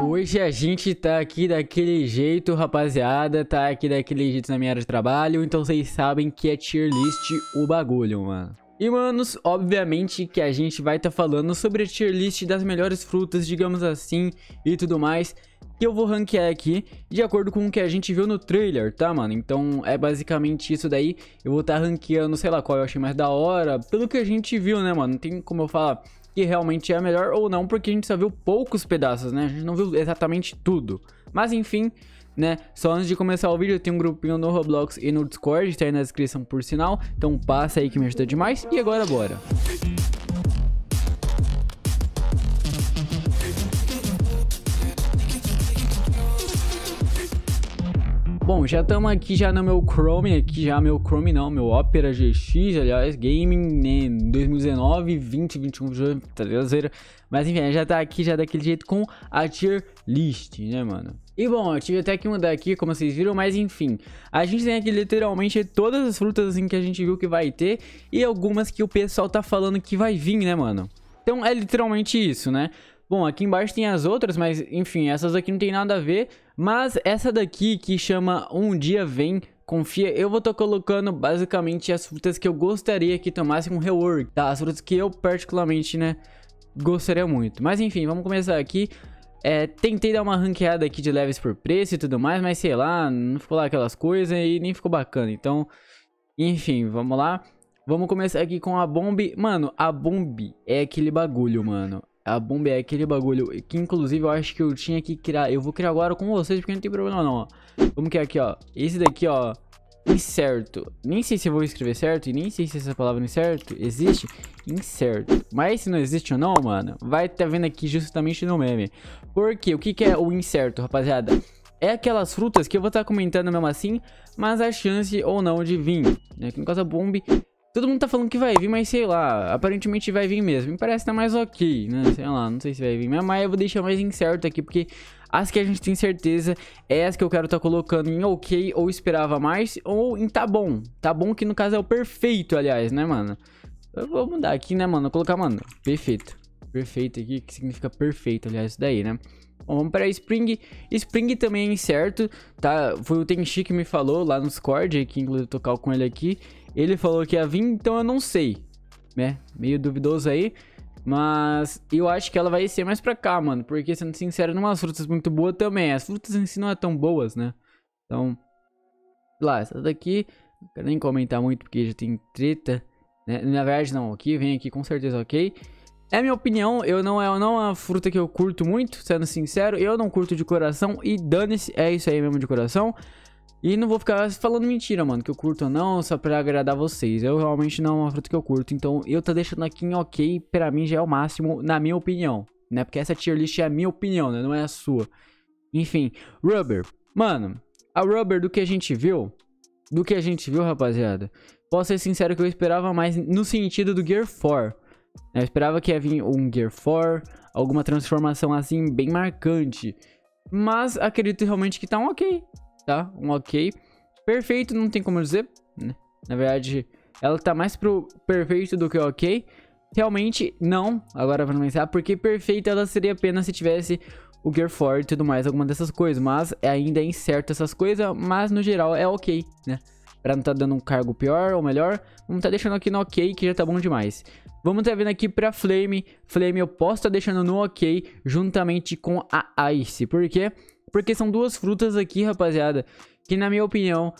Hoje a gente tá aqui daquele jeito, rapaziada, tá aqui daquele jeito na minha área de trabalho, então vocês sabem que é tier list o bagulho, mano. E, manos, obviamente que a gente vai estar tá falando sobre a tier list das melhores frutas, digamos assim, e tudo mais, que eu vou ranquear aqui de acordo com o que a gente viu no trailer, tá, mano? Então, é basicamente isso daí. Eu vou estar tá ranqueando, sei lá, qual eu achei mais da hora, pelo que a gente viu, né, mano? Não tem como eu falar que realmente é a melhor ou não, porque a gente só viu poucos pedaços, né? A gente não viu exatamente tudo. Mas, enfim né? Só antes de começar o vídeo, tem um grupinho no Roblox e no Discord, tá aí na descrição por sinal. Então passa aí que me ajuda demais. E agora bora! Bom, já estamos aqui já no meu Chrome, aqui já meu Chrome não, meu Opera GX, aliás, Gaming, né, 2019, 20, 21, tá? Mas enfim, já tá aqui já daquele jeito com a tier list, né, mano? E bom, eu tive até que mudar aqui, como vocês viram, mas enfim. A gente tem aqui literalmente todas as frutas assim que a gente viu que vai ter e algumas que o pessoal tá falando que vai vir, né, mano? Então é literalmente isso, né? Bom, aqui embaixo tem as outras, mas enfim, essas aqui não tem nada a ver. Mas essa daqui que chama Um Dia Vem, confia, eu vou estar colocando basicamente as frutas que eu gostaria que tomassem um rework, tá? As frutas que eu particularmente, né, gostaria muito. Mas enfim, vamos começar aqui. É, tentei dar uma ranqueada aqui de leves por preço e tudo mais, mas sei lá, não ficou lá aquelas coisas e nem ficou bacana. Então, enfim, vamos lá. Vamos começar aqui com a Bomb. Mano, a Bomb é aquele bagulho, mano. A bomba é aquele bagulho que inclusive eu acho que eu tinha que criar. Eu vou criar agora com vocês porque não tem problema não, ó. Vamos criar aqui, ó. Esse daqui, ó. Incerto. Nem sei se eu vou escrever certo e nem sei se essa palavra incerto existe. Incerto. Mas se não existe ou não, mano, vai estar tá vendo aqui justamente no meme. Porque o que, que é o incerto, rapaziada? É aquelas frutas que eu vou estar tá comentando mesmo assim, mas a chance ou não de vir. Né? Que no caso a bomba Todo mundo tá falando que vai vir, mas sei lá, aparentemente vai vir mesmo. Me parece que tá mais ok, né? Sei lá, não sei se vai vir mesmo, mas eu vou deixar mais incerto aqui, porque as que a gente tem certeza é as que eu quero estar tá colocando em ok, ou esperava mais, ou em tá bom. Tá bom que no caso é o perfeito, aliás, né, mano? Eu vou mudar aqui, né, mano? Vou colocar, mano, perfeito. Perfeito aqui, que significa perfeito, aliás, isso daí, né? Vamos para Spring. Spring também é incerto, tá? Foi o Tenchi que me falou lá no Discord, que inclusive eu tocar com ele aqui. Ele falou que ia vir, então eu não sei, né? Meio duvidoso aí. Mas eu acho que ela vai ser mais pra cá, mano. Porque, sendo sincero, não umas frutas muito boas também. As frutas em si não é tão boas, né? Então, lá, essa daqui, não quero nem comentar muito porque já tem treta. Né? Na verdade, não, aqui, vem aqui com certeza, ok? É minha opinião, eu não é não é uma fruta que eu curto muito, sendo sincero. Eu não curto de coração e dane-se, é isso aí mesmo de coração. E não vou ficar falando mentira, mano, que eu curto ou não, só pra agradar vocês. Eu realmente não é uma fruta que eu curto, então eu tô deixando aqui em ok, pra mim já é o máximo, na minha opinião, né? Porque essa tier list é a minha opinião, né? Não é a sua. Enfim, Rubber. Mano, a Rubber do que a gente viu, do que a gente viu, rapaziada, posso ser sincero que eu esperava mais no sentido do Gear 4. Eu esperava que ia vir um Gear 4, alguma transformação assim bem marcante. Mas acredito realmente que tá um ok tá? Um ok. Perfeito, não tem como dizer, né? Na verdade, ela tá mais pro perfeito do que ok. Realmente, não. Agora pra pensar, porque perfeita ela seria apenas se tivesse o Gear 4 e tudo mais, alguma dessas coisas. Mas ainda é incerto essas coisas, mas no geral é ok, né? Pra não tá dando um cargo pior ou melhor, vamos tá deixando aqui no ok, que já tá bom demais. Vamos tá vendo aqui pra Flame. Flame eu posso tá deixando no ok, juntamente com a Ice. Por quê? Porque são duas frutas aqui, rapaziada, que na minha opinião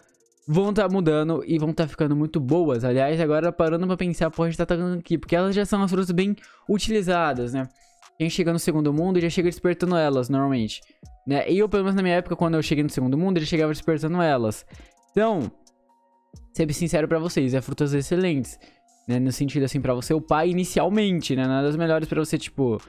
vão estar tá mudando e vão estar tá ficando muito boas. Aliás, agora parando pra pensar, pode estar tá atacando aqui, porque elas já são as frutas bem utilizadas, né? Quem chega no segundo mundo já chega despertando elas, normalmente. Né? E eu, pelo menos na minha época, quando eu cheguei no segundo mundo, ele chegava despertando elas. Então, ser sincero pra vocês, é frutas excelentes. Né? No sentido, assim, pra você upar inicialmente, né? Nada das melhores pra você, tipo...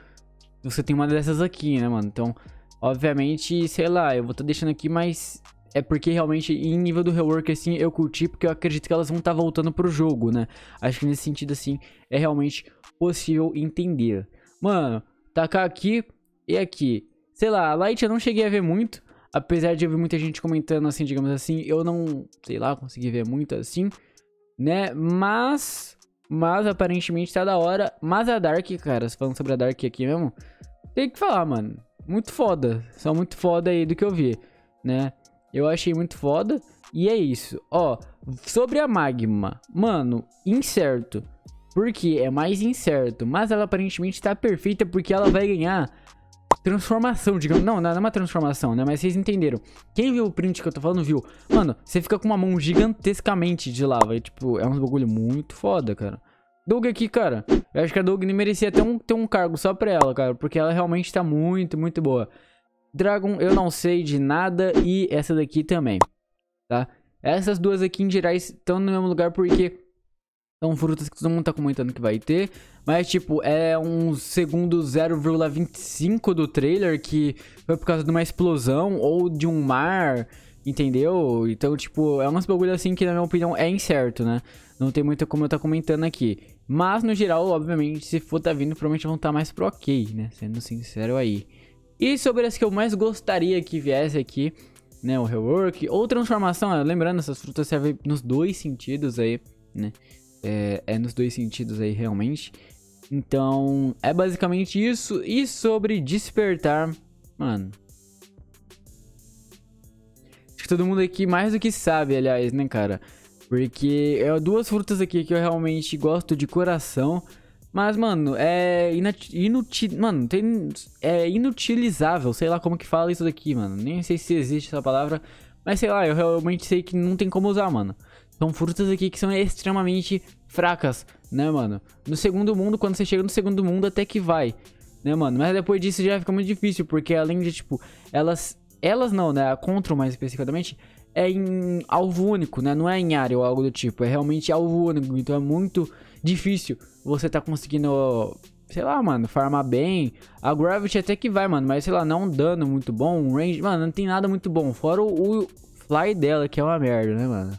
Você tem uma dessas aqui, né, mano? Então, Obviamente, sei lá, eu vou estar tá deixando aqui, mas é porque realmente em nível do rework assim eu curti porque eu acredito que elas vão estar tá voltando pro jogo, né? Acho que nesse sentido assim é realmente possível entender. Mano, tacar aqui e aqui. Sei lá, a Light eu não cheguei a ver muito, apesar de eu ver muita gente comentando assim, digamos assim, eu não, sei lá, consegui ver muito assim, né? Mas mas aparentemente tá da hora. Mas a Dark, cara, falando sobre a Dark aqui mesmo, tem que falar, mano. muito foda. São muito foda aí do que eu vi, né? Eu achei muito foda. E é isso. Ó, sobre a Magma. Mano, incerto. Porque é mais incerto. Mas ela aparentemente tá perfeita porque ela vai ganhar transformação, digamos. Não, não é uma transformação, né? Mas vocês entenderam. Quem viu o print que eu tô falando, viu. Mano, você fica com uma mão gigantescamente de lava. E, tipo, é um bagulho muito foda, cara. Doug aqui, cara. Eu acho que a Doug merecia até um, ter um cargo só pra ela, cara. Porque ela realmente tá muito, muito boa. Dragon, eu não sei de nada. E essa daqui também, tá? Essas duas aqui em gerais estão no mesmo lugar porque são frutas que todo mundo tá comentando que vai ter. Mas, tipo, é um segundo 0,25 do trailer que foi por causa de uma explosão ou de um mar, entendeu? Então, tipo, é umas bagulho assim que, na minha opinião, é incerto, né? Não tem muito como eu tá comentando aqui. Mas, no geral, obviamente, se for tá vindo, provavelmente vão estar tá mais pro ok, né? Sendo sincero aí. E sobre as que eu mais gostaria que viesse aqui, né? O rework ou transformação, lembrando, essas frutas servem nos dois sentidos aí, né? É, é nos dois sentidos aí, realmente. Então, é basicamente isso. E sobre despertar, mano. Acho que todo mundo aqui mais do que sabe, aliás, né, cara? Porque é duas frutas aqui que eu realmente gosto de coração. Mas, mano, é inutil... Mano, tem... é inutilizável. Sei lá como que fala isso daqui, mano. Nem sei se existe essa palavra. Mas sei lá, eu realmente sei que não tem como usar, mano. São frutas aqui que são extremamente fracas, né, mano? No segundo mundo, quando você chega no segundo mundo, até que vai, né, mano? Mas depois disso já fica muito difícil, porque além de, tipo, elas... Elas não, né? A Control, mais especificamente, é em alvo único, né? Não é em área ou algo do tipo. É realmente alvo único. Então é muito difícil você tá conseguindo, sei lá, mano, farmar bem. A Gravity até que vai, mano. Mas, sei lá, não um dano muito bom. Um range, mano, não tem nada muito bom. Fora o, o fly dela, que é uma merda, né, mano?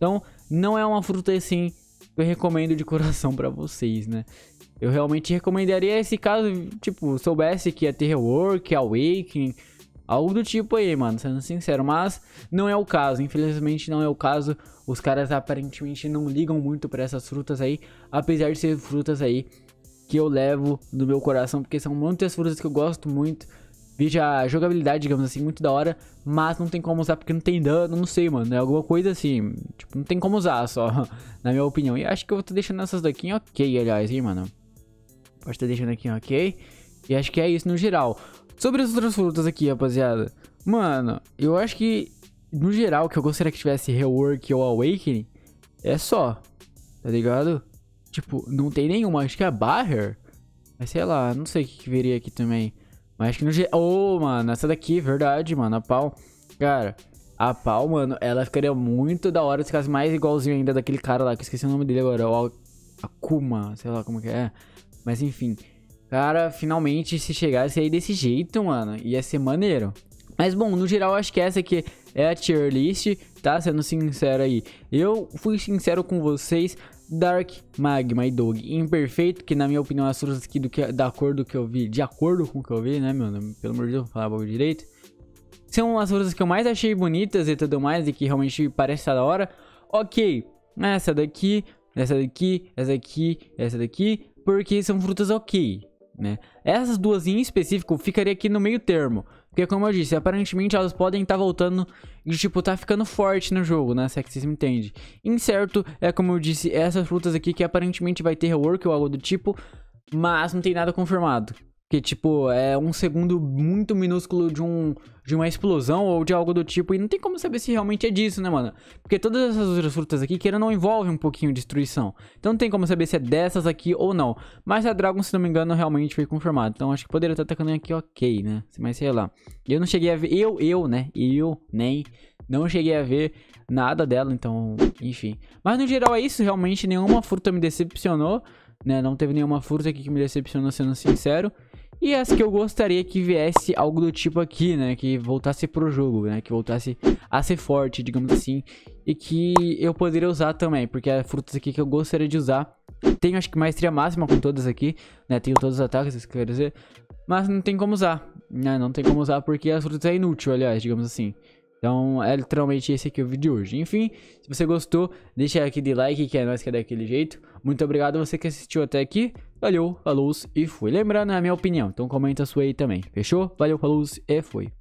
Então, não é uma fruta assim eu recomendo de coração para vocês, né? Eu realmente recomendaria esse caso, tipo, soubesse que ia ter rework, awakening, algo do tipo aí, mano, sendo sincero. Mas não é o caso, infelizmente não é o caso. Os caras aparentemente não ligam muito para essas frutas aí, apesar de ser frutas aí que eu levo no meu coração, porque são muitas frutas que eu gosto muito. Veja a jogabilidade, digamos assim, muito da hora, mas não tem como usar porque não tem dano, não sei, mano. É alguma coisa assim, tipo, não tem como usar só, na minha opinião. E acho que eu vou estar deixando essas daqui ok, aliás, hein, mano. Pode estar deixando aqui ok. E acho que é isso no geral. Sobre as outras frutas aqui, rapaziada. Mano, eu acho que, no geral, que eu gostaria que tivesse Rework ou Awakening, é só, tá ligado? Tipo, não tem nenhuma, acho que é Barrier. Mas sei lá, não sei o que, que viria aqui também. Mas acho que no... Ô, oh, mano, essa daqui, verdade, mano. A pau. Cara, a pau, mano, ela ficaria muito da hora se ficasse mais igualzinho ainda daquele cara lá, que eu esqueci o nome dele agora. O Akuma, sei lá como que é. Mas enfim. Cara, finalmente, se chegasse aí desse jeito, mano, ia ser maneiro. Mas bom, no geral, acho que essa aqui é a tier list, tá? Sendo sincero aí. Eu fui sincero com vocês. Dark Magma e Dog Imperfeito, que na minha opinião as frutas aqui do que, da acordo que eu vi, de acordo com o que eu vi, né, meu? Pelo amor de Deus, vou falar o direito. São as frutas que eu mais achei bonitas e tudo mais, e que realmente parece da hora. Ok, essa daqui, essa daqui, essa daqui, essa daqui, porque são frutas ok, né? Essas duas em específico ficaria aqui no meio termo. Porque, como eu disse, aparentemente elas podem estar voltando e, tipo, tá ficando forte no jogo, né? Se é que vocês me entendem. Incerto é, como eu disse, essas frutas aqui que aparentemente vai ter rework ou algo do tipo, mas não tem nada confirmado. Que, tipo, é um segundo muito minúsculo de, um, de uma explosão ou de algo do tipo. E não tem como saber se realmente é disso, né, mano? Porque todas essas outras frutas aqui, querendo não envolvem um pouquinho de destruição. Então não tem como saber se é dessas aqui ou não. Mas a Dragon, se não me engano, realmente foi confirmado. Então acho que poderia estar atacando aqui ok, né? Mas sei lá. Eu não cheguei a ver... Eu, eu, né? Eu, nem... Não cheguei a ver nada dela, então... Enfim. Mas no geral é isso. Realmente nenhuma fruta me decepcionou. Né? Não teve nenhuma fruta aqui que me decepcionou, sendo sincero. E as que eu gostaria que viesse algo do tipo aqui, né? Que voltasse pro jogo, né? Que voltasse a ser forte, digamos assim. E que eu poderia usar também, porque é frutas aqui que eu gostaria de usar. Tenho acho que maestria máxima com todas aqui, né? Tenho todos os ataques, isso que eu quero dizer. Mas não tem como usar, né? Não tem como usar porque as frutas é inútil, aliás, digamos assim. Então, é literalmente esse aqui o vídeo de hoje. Enfim, se você gostou, deixa aqui de like, que é nós que é daquele jeito. Muito obrigado a você que assistiu até aqui. Valeu, falou e fui. Lembrando, é a minha opinião, então comenta a sua aí também. Fechou? Valeu, falou e fui.